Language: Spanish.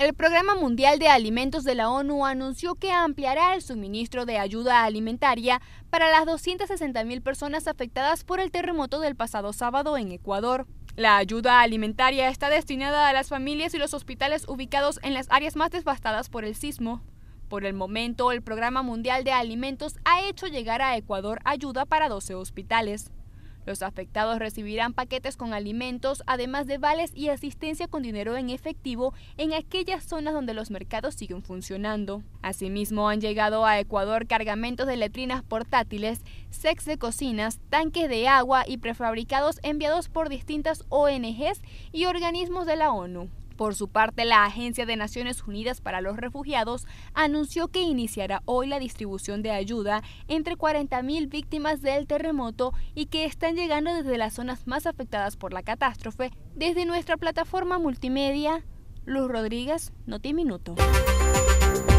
El Programa Mundial de Alimentos de la ONU anunció que ampliará el suministro de ayuda alimentaria para las 260.000 personas afectadas por el terremoto del pasado sábado en Ecuador. La ayuda alimentaria está destinada a las familias y los hospitales ubicados en las áreas más devastadas por el sismo. Por el momento, el Programa Mundial de Alimentos ha hecho llegar a Ecuador ayuda para 12 hospitales. Los afectados recibirán paquetes con alimentos, además de vales y asistencia con dinero en efectivo en aquellas zonas donde los mercados siguen funcionando. Asimismo, han llegado a Ecuador cargamentos de letrinas portátiles, sex de cocinas, tanques de agua y prefabricados enviados por distintas ONGs y organismos de la ONU. Por su parte, la Agencia de Naciones Unidas para los Refugiados anunció que iniciará hoy la distribución de ayuda entre 40.000 víctimas del terremoto y que están llegando desde las zonas más afectadas por la catástrofe. Desde nuestra plataforma multimedia, Luz Rodríguez, Notiminuto. Minuto.